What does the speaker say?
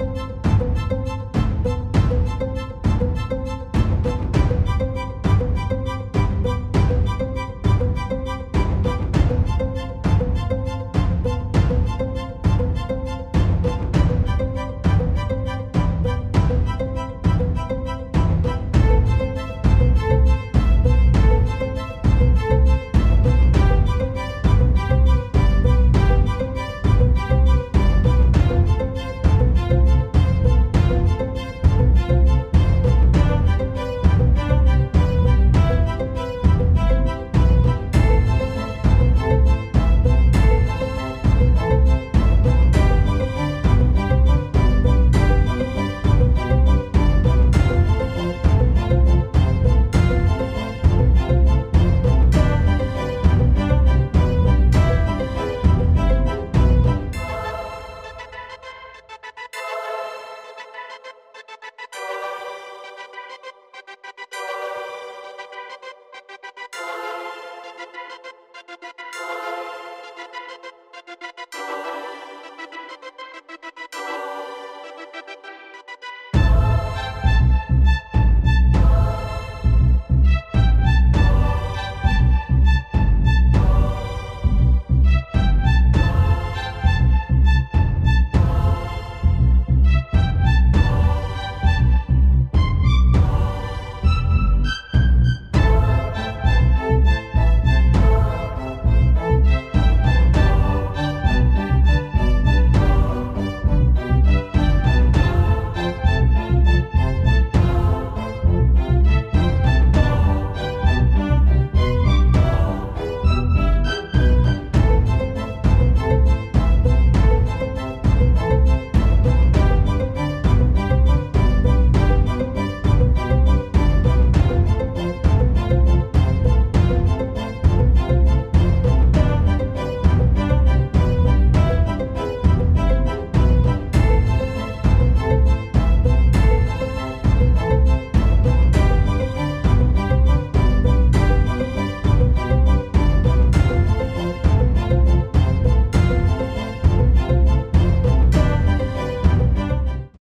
Bye.